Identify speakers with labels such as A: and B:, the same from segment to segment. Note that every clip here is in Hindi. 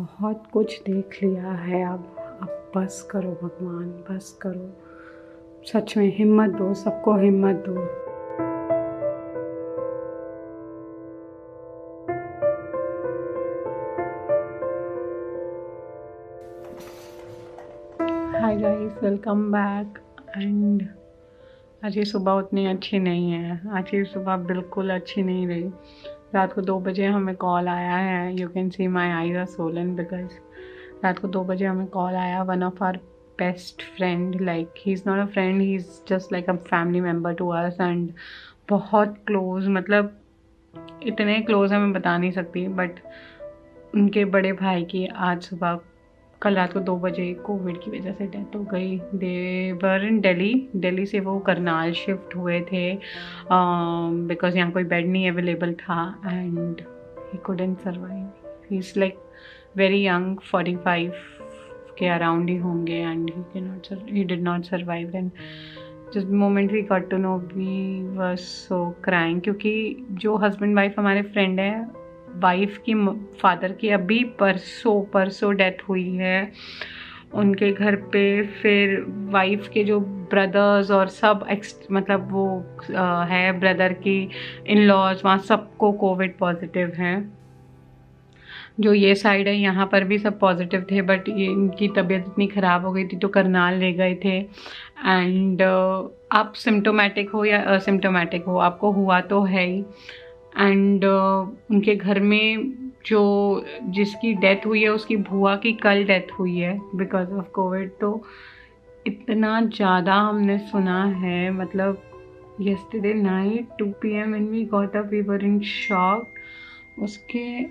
A: बहुत कुछ देख लिया है अब। अब बस करो भगवान, बस करो। सच में हिम्मत दो, सबको हिम्मत दो। Hi guys welcome back and आज ये सुबह उतनी अच्छी नहीं है। आज ये सुबह बिल्कुल अच्छी नहीं रही। रात को दो बजे हमें कॉल आया है। You can see my eyes are swollen because रात को दो बजे हमें कॉल आया one of our best friend like he is not a friend he is just like a family member to us and बहुत क्लोज मतलब इतने क्लोज हमें बता नहीं सकती बट उनके बड़े भाई की आज सुबह कल रात को दो बजे कोविड की वजह से डेथ हो गई। देवर इन दिल्ली दिल्ली से वो करनाल शिफ्ट हुए थे। बिकॉज़ यहाँ कोई बेड नहीं अवेलेबल था and he couldn't survive he is like very young forty five के अराउंड ही होंगे एंड ही के not he did not survive and जिस moment we got to know we was so crying क्योंकि जो हस्बैंड वाइफ हमारे फ्रेंड है वाइफ की फादर की अभी परसों परसों डेथ हुई है। उनके घर पे फिर वाइफ के जो ब्रदर्स और सब एक्स मतलब वो आ, है ब्रदर की इन लॉज वहाँ सबको कोविड पॉजिटिव हैं। जो ये साइड है यहाँ पर भी सब पॉजिटिव थे बट इनकी तबीयत इतनी ख़राब हो गई थी तो करनाल ले गए थे। एंड uh, आप सिम्टोमेटिक हो या असिम्टोमेटिक हो आपको हुआ तो है ही। एंड uh, उनके घर में जो जिसकी डेथ हुई है उसकी बुआ की कल डेथ हुई है बिकॉज़ ऑफ़ कोविड तो इतना ज़्यादा हमने सुना है मतलब yesterday night two P M in we got a we were in shock उसके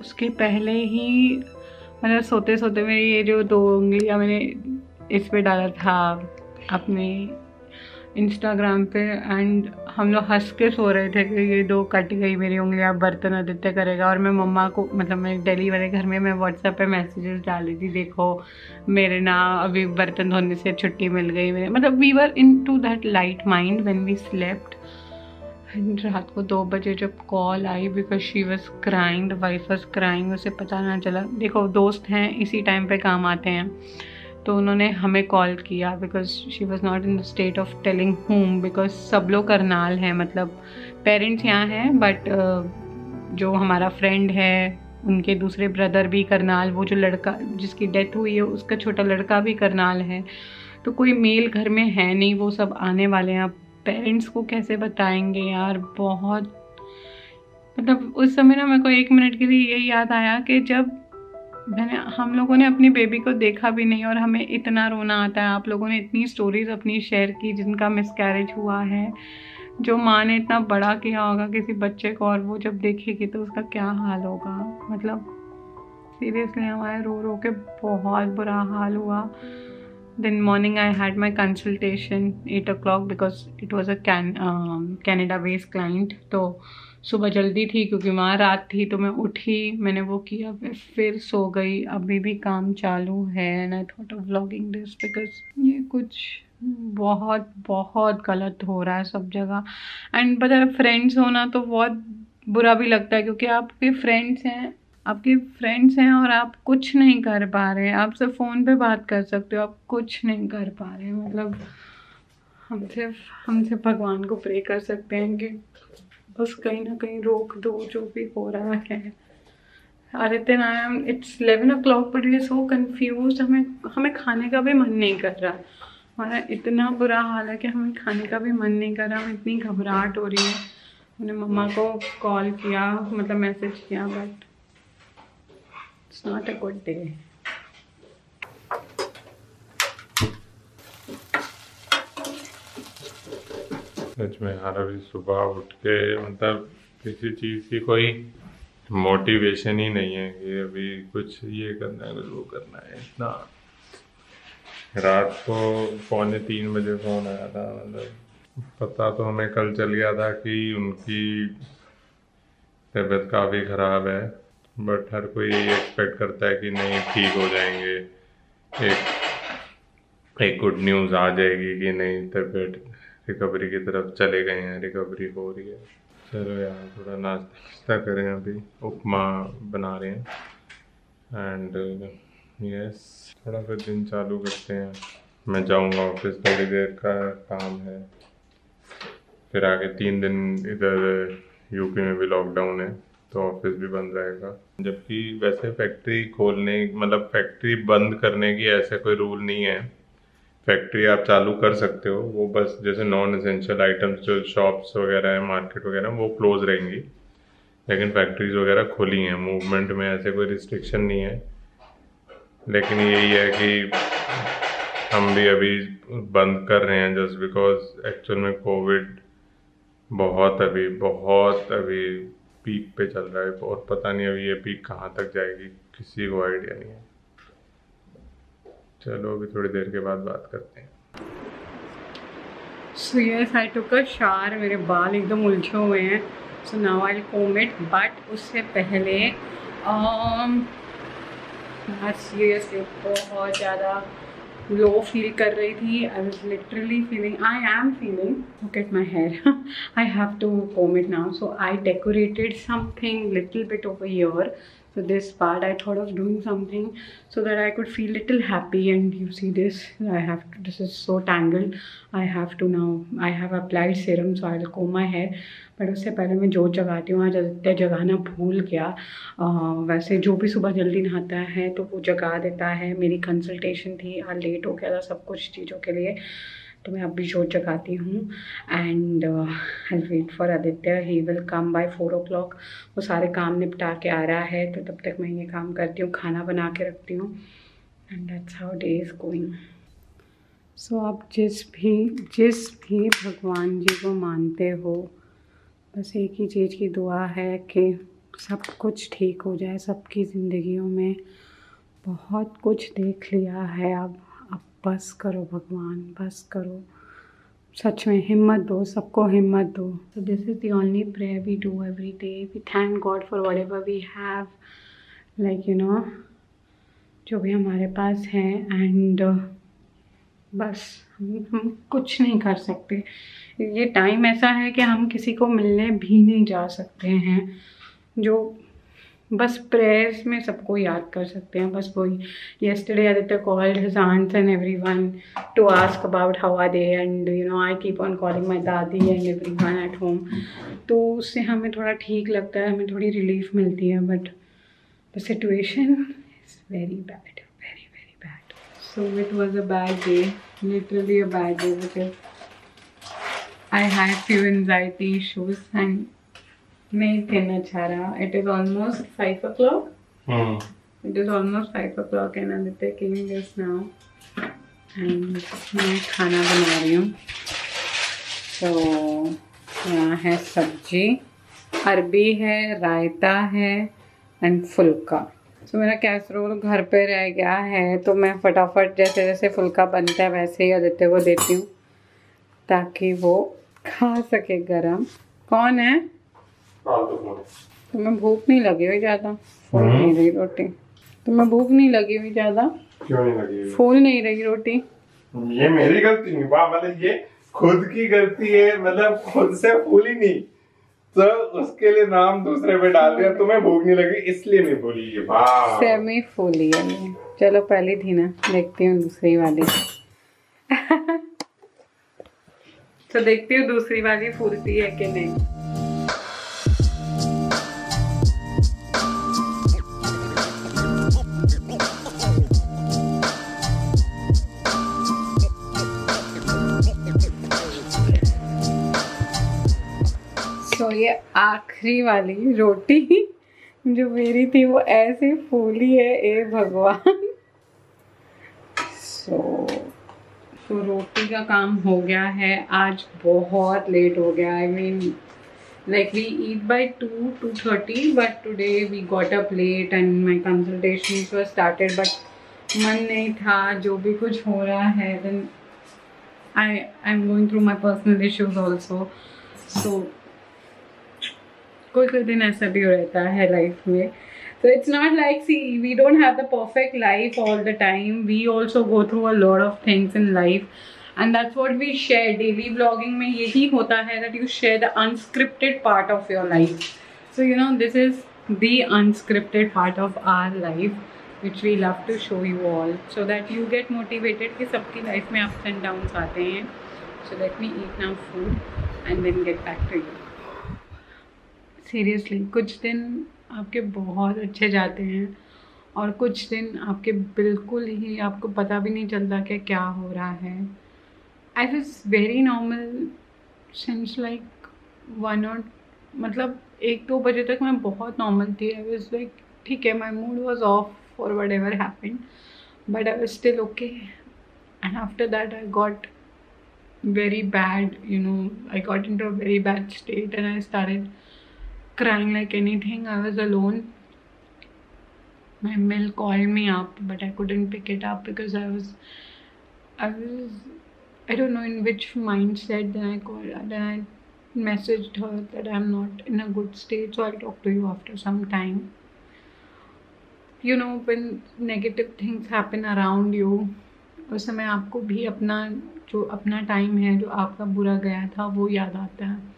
A: उसके पहले ही मतलब सोते सोते मेरी ये जो दो उंगलियाँ मैंने इस पे डाला था अपने इंस्टाग्राम पे एंड हम लोग हंस के सो रहे थे कि ये दो कट गई मेरी उंगली उंगलियाँ बर्तन आदित्य करेगा। और मैं मम्मा को मतलब मैं डेली वाले घर में, मैं व्हाट्सएप पे मैसेजेस डाली थी, देखो, मेरे ना अभी बर्तन धोने से छुट्टी मिल गई मेरे। मतलब we were in to that light mind when we slept रात को दो बजे जब call I because she was crying wife was crying उसे पता ना चला। देखो, दोस्त हैं, इसी टाइम पे काम आते हैं। तो उन्होंने हमें कॉल किया because she was not in the state of telling home because सब लोग करनाल हैं मतलब पेरेंट्स यहाँ हैं बट uh, जो हमारा फ्रेंड है उनके दूसरे ब्रदर भी करनाल वो जो लड़का जिसकी डेथ हुई है उसका छोटा लड़का भी करनाल है। तो कोई मेल घर में है नहीं वो सब आने वाले हैं। अब पेरेंट्स को कैसे बताएँगे यार? बहुत मतलब उस समय ना मेरे को एक मिनट के लिए यही याद आया कि जब मैंने हम लोगों ने अपनी बेबी को देखा भी नहीं और हमें इतना रोना आता है। आप लोगों ने इतनी स्टोरीज अपनी शेयर की जिनका मिसकैरेज हुआ है। जो माँ ने इतना बड़ा किया होगा किसी बच्चे को और वो जब देखेगी तो उसका क्या हाल होगा? मतलब सीरियसली हमारे रो रो के बहुत बुरा हाल हुआ। Morning i had my consultation 8 o'clock because it was a can um, canada based client तो सुबह जल्दी थी क्योंकि वहाँ रात थी तो मैं उठी, मैंने वो किया फिर सो गई। अभी भी काम चालू है and I thought of vlogging this because ये कुछ बहुत बहुत गलत हो रहा है सब जगह। एंड है फ्रेंड्स होना तो बहुत बुरा भी लगता है क्योंकि आपके फ्रेंड्स हैं, आपके फ्रेंड्स हैं और आप कुछ नहीं कर पा रहे आप सिर्फ़ फ़ोन पे बात कर सकते हो, आप कुछ नहीं कर पा रहे मतलब हम सिर्फ़ हम सिर्फ़ भगवान को प्रे कर सकते हैं कि बस कहीं ना कहीं रोक दो, जो भी हो रहा है। Aditya नायम it's eleven o'clock but we so confuse हमें हमें खाने का भी मन नहीं कर रहा। हमारा इतना बुरा हाल है कि हमें खाने का भी मन नहीं कर रहा, हमें इतनी घबराहट हो रही है। मैंने मम्मा को कॉल किया मतलब मैसेज किया but it's not a good day.
B: सच में यार अभी सुबह उठ के मतलब किसी चीज़ की कोई मोटिवेशन ही नहीं है कि अभी कुछ ये करना है कुछ वो करना है। इतना रात को पौने तीन बजे फ़ोन आया था मतलब पता तो हमें कल चल गया था कि उनकी तबीयत काफ़ी ख़राब है बट हर कोई यही एक्सपेक्ट करता है कि नहीं, ठीक हो जाएँगे। एक एक गुड न्यूज़ आ जाएगी कि नहीं, तबीयत रिकवरी की तरफ़ चले गए हैं रिकवरी हो रही है। चलो यार, थोड़ा नाश्ता करें अभी, उपमा बना रहे हैं। एंड यस थोड़ा फिर दिन चालू करते हैं। मैं जाऊँगा ऑफ़िस थोड़ी देर का काम है। फिर आगे तीन दिन इधर यूपी में भी लॉकडाउन है तो ऑफ़िस भी बंद रहेगा। जबकि वैसे फैक्ट्री खोलने मतलब फैक्ट्री बंद करने की ऐसा कोई रूल नहीं है। फैक्ट्री आप चालू कर सकते हो। वो बस जैसे नॉन एसेंशियल आइटम्स जो शॉप्स वगैरह हैं मार्केट वगैरह, वो क्लोज रहेंगी। लेकिन फैक्ट्रीज वगैरह खुली हैं। मूवमेंट में ऐसे कोई रिस्ट्रिक्शन नहीं है। लेकिन यही है कि हम भी अभी बंद कर रहे हैं जस्ट बिकॉज़ एक्चुअल में कोविड बहुत अभी बहुत अभी पीक पे चल रहा है। और पता नहीं अभी ये पीक कहाँ तक जाएगी। किसी को आइडिया नहीं है। चलो, अभी थोड़ी देर के बाद बात करते हैं।
A: सो यस आई टुक अ शार मेरे बाल एकदम उलझे हुए हैं। So now I comb it but उससे पहले सीरियसली बहुत ज़्यादा लो फील कर रही थी। I was literally feeling I am feeling look at my hair I have to comb it now so I decorated something little bit over here so this part i thought of doing something so that i could feel little happy and you see this i have to this is so tangled i have to now i have applied serum so i'll comb my hair but उससे पहले मैं जोत जगाती हूँ आज आदित्य जगाना भूल गया आ, वैसे जो भी सुबह जल्दी नहाता है तो वो जगा देता है मेरी कंसल्टेशन थी आज लेट हो गया था सब कुछ चीज़ों के लिए तो मैं अभी जोत जगाती हूँ। And I wait for Aditya he will come by four o'clock वो सारे काम निपटा के आ रहा है तो तब तक मैं ये काम करती हूँ, खाना बना के रखती हूँ। And that's how day is going so आप जिस भी जिस भी भगवान जी को मानते हो, बस एक ही चीज़ की दुआ है कि सब कुछ ठीक हो जाए, सबकी ज़िंदगियों में बहुत कुछ देख लिया है अब। बस करो भगवान, बस करो। सच में हिम्मत दो, सबको हिम्मत दो। तो this is the only prayer we do every day we thank God for whatever we have like you know जो भी हमारे पास है एंड बस, हम हम कुछ नहीं कर सकते। ये टाइम ऐसा है कि हम किसी को मिलने भी नहीं जा सकते हैं, जो बस प्रेयर्स में सबको याद कर सकते हैं। बस वही yesterday Aditya called his aunts and everyone to ask about how are they and you know I keep on calling my dadi and everyone at home तो उससे हमें थोड़ा ठीक लगता है, हमें थोड़ी रिलीफ मिलती है but the situation is very bad very very bad so it was a bad day literally a bad day because I had few anxiety issues and नहीं कहना चाह रहा। It is almost five o'clock.
B: Hmm.
A: it is almost five o'clock and Aditya came just now. And मैं खाना बना रही हूँ। तो यहाँ है सब्ज़ी। अरबी है रायता है एंड फुल्का। तो मेरा कैसरोल घर पे रह गया है। तो मैं फटाफट जैसे जैसे फुल्का बनता है वैसे ही आदित्य को देती हूँ। ताकि वो खा सके गरम। कौन है? तुम्हें भूख नहीं लगी हुई ज़्यादा। फूल
B: हम्म।
A: नहीं रही रोटी। तुम्हें भूख नहीं लगी हुई ज़्यादा।
B: क्यों नहीं लगी
A: फूल नहीं रही रोटी।
B: ये मेरी गलती नहीं वाह मतलब ये खुद की गलती है मतलब खुद से फूली नहीं। तो उसके लिए नाम दूसरे पे डाल दिया तुम्हें भूख नहीं लगी इसलिए नहीं भूली ये वाह
A: सेमी फूली है चलो पहली थी ना देखती हूँ दूसरी वाली। तो देखती हूँ दूसरी वाली फूलती है कि नहीं। आखिरी वाली रोटी जो मेरी थी वो ऐसी फूली है ए भगवान। सो so, तो रोटी का काम हो गया है। आज बहुत लेट हो गया। I mean like we eat by two two thirty but today we got up late and my consultation started but मन नहीं था। जो भी कुछ हो रहा है then I I am going through my personal issues also so कोई कोई दिन ऐसा भी हो रहता है लाइफ में। So it's not like see we don't have the perfect life all the time we also go through a lot of things in life and that's what we share daily blogging में यही होता है that you share the unscripted part of your life so you know this is the unscripted part of our life which we love to show you all so that you get motivated कि सबकी लाइफ में अप्स एंड डाउन्स आते हैं। So let me eat now food and then get back to you seriously, कुछ दिन आपके बहुत अच्छे जाते हैं और कुछ दिन आपके बिल्कुल ही आपको पता भी नहीं चलता कि क्या हो रहा है। I was very normal since like one और मतलब एक दो बजे तक मैं बहुत नॉर्मल थी। आई वॉज़ लाइक ठीक है my mood was off for whatever happen but I was still okay and after that I got very bad, you know, i got into a very bad state and i started crying like anything i was alone my mill called me up but i couldn't pick it up because i was i was i don't know in which mindset then i called then i messaged her that i'm not in a good state so i'll talk to you after some time you know when negative things happen around you उस समय आपको भी अपना जो अपना टाइम है जो आपका बुरा गया था वो याद आता है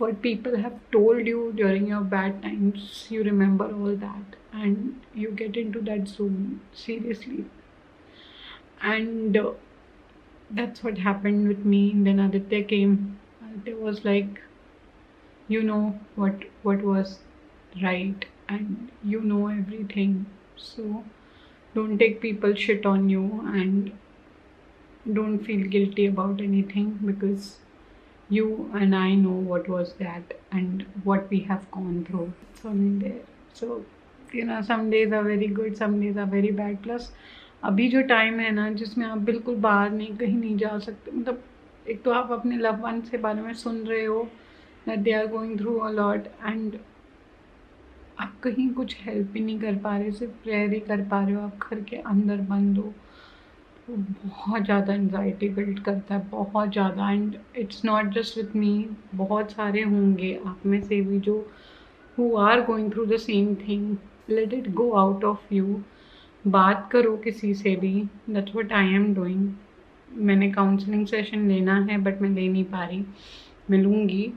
A: what people have told you during your bad times, you remember all that and you get into that zone seriously. And uh, that's what happened with me. And then Aditya came. Aditya was like, you know what what was right and you know everything. So don't take people shit on you and don't feel guilty about anything because you and I know what was that and what we have gone through. Something there. So, you know, some days are very good, some days are very bad. Plus, अभी जो टाइम है ना जिसमें आप बिल्कुल बाहर नहीं कहीं नहीं जा सकते मतलब एक तो आप अपने लव वन के बारे में सुन रहे हो that they are going through a lot and आप कहीं कुछ हेल्प भी नहीं कर पा रहे सिर्फ़ प्रेयर ही कर पा रहे हो आप घर के अंदर बंद हो बहुत ज़्यादा एनजाइटी बिल्ड करता है, बहुत ज़्यादा। And it's not just with me बहुत सारे होंगे आप में से भी जो who are going through the same thing let it go out of you बात करो किसी से भी। That's what I am doing मैंने काउंसलिंग सेशन लेना है बट मैं ले नहीं पा रही। मैं लूँगी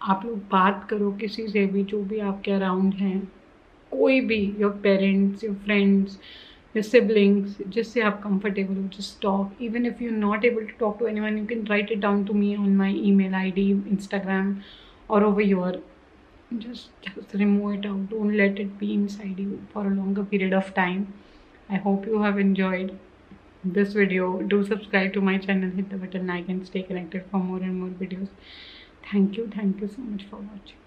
A: आप लोग बात करो किसी से भी, जो भी आपके अराउंड हैं। कोई भी your parents your friends your siblings just say i'm comfortable just talk. Even if you're not able to talk to anyone you can write it down to me on my email id instagram or over your just, just remove it out. Don't let it be inside you for a longer period of time. I hope you have enjoyed this video. Do subscribe to my channel hit the button like and stay connected for more and more videos. Thank you thank you so much for watching